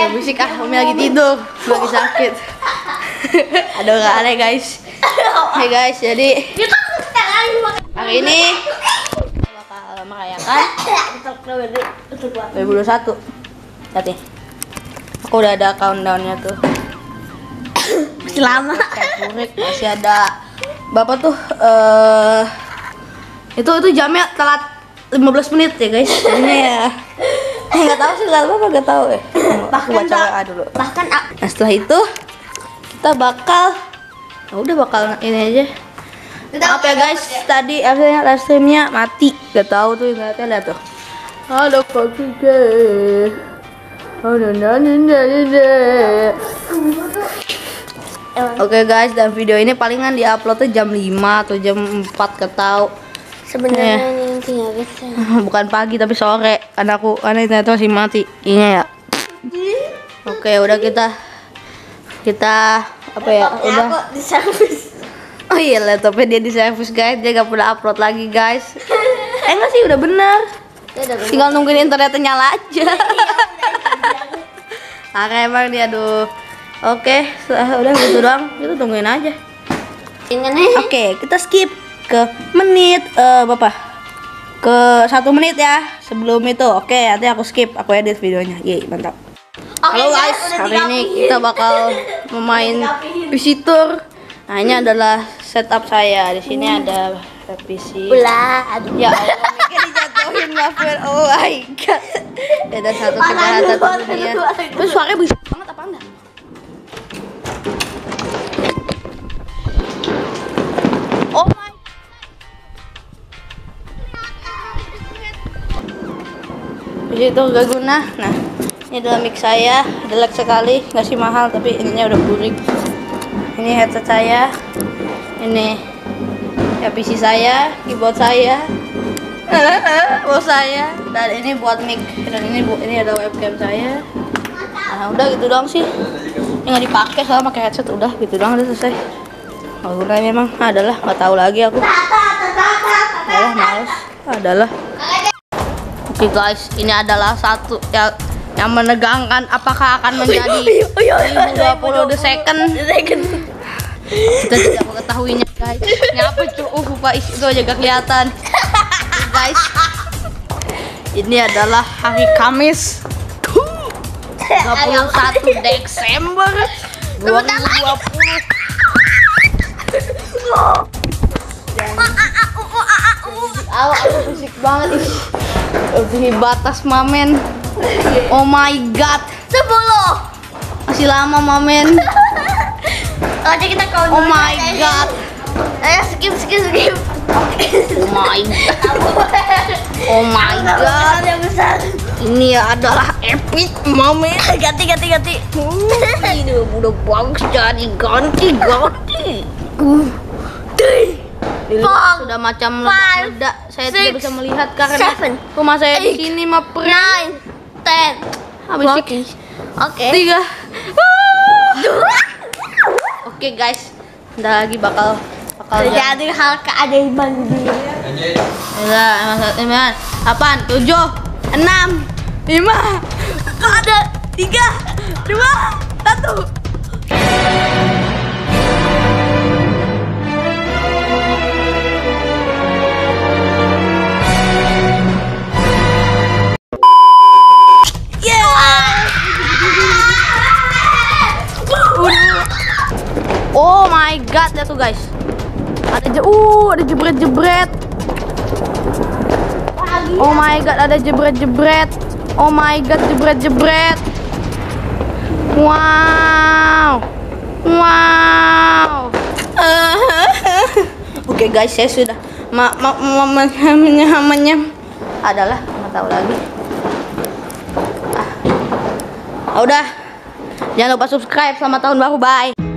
Ya musik ah, Umi lagi tidur, lagi sakit. Aduh gak aneh guys. Hey guys, jadi hari ini bakal merayakan Kita berdua untuk gua. 2021. Lihat nih. Aku udah ada countdownnya tuh. Masih lama. Kurik, masih ada Bapak tuh eh itu itu jamnya telat 15 menit ya guys. Jadinya ya nggak tahu sih nggak apa nggak tahu ya. Aku baca WA dulu. Bahkan ah, Nah setelah itu kita bakal ya udah bakal ini aja. Maaf ya guys, tadi akhirnya live streamnya mati. Gak tahu tuh internetnya lihat tuh. Halo pagi guys. Oh, no, no, no, no, no, no. Oke guys, dan video ini palingan diuploadnya jam 5 atau jam 4 gak tahu. Sebenarnya Iya. ini guys. Bukan pagi tapi sore. Karena aku karena internetnya masih mati. Iya ya. Oke, udah kita kita apa ya? Udah. Oh iya laptopnya dia di servis guys, dia gak pernah upload lagi guys. Eh enggak sih udah bener. Udah Tinggal nungguin internetnya nyala aja. Oke emang dia aduh. Oke, setelah udah gitu doang, kita tungguin aja. Ini nih. Oke, kita skip ke menit eh Bapak. Ke satu menit ya sebelum itu. Oke, nanti aku skip, aku edit videonya. Yeay, mantap. Halo guys, hari ini kita bakal memain visitor. Nah, ini adalah setup saya. Di sini ada PC. Ulah, aduh. Ya Allah, mikir dijatuhin Gafir. Oh my god. Ya, ada satu kejahatan dunia. Terus suaranya berisik banget Di situ gak guna. Nah, ini adalah mic saya, jelek sekali, nggak sih mahal tapi ininya udah burik. Ini headset saya, ini ya PC saya, keyboard saya, mouse saya, dan ini buat mic dan ini bu ini ada webcam saya. Nah udah gitu doang sih. Ini nggak dipakai soalnya pakai headset udah gitu doang udah selesai. Oh, gunanya memang adalah nggak tahu lagi aku. Adalah males. Adalah. Oke guys, ini adalah satu yang yang menegangkan apakah akan menjadi 2020 the second. kita tidak mengetahuinya guys. Ini apa cuy uh isi itu aja gak kelihatan. Guys ini adalah hari Kamis 31 Desember 2020 awak aku fisik banget lebih batas mamen oh my god Sepuluh. masih lama mamen Oke kita kau oh my god Ayo skip skip skip. oh my god oh my god. Ini adalah epic momen. Ganti ganti ganti. Ini udah bagus jadi ganti ganti. Uh. Four, sudah macam meledak. Saya six, tidak bisa melihat karena seven, rumah saya di sini mah prank. Nine, ten. Habis forty. Oke. tiga. Oke guys, Ntar lagi bakal bakal Terjadi hal keajaiban di dunia. Ya, emang delapan, tujuh, enam, lima, ada tiga, dua, satu. God, lihat tuh guys. Ada je uh, ada jebret-jebret. Oh my god, ada jebret-jebret. Oh my god, jebret-jebret. Wow. Wow. Oke guys, saya sudah ma ma ma ma menyam adalah nggak tahu lagi. Ah. Ah, udah. Jangan lupa subscribe. Selamat tahun baru. Bye.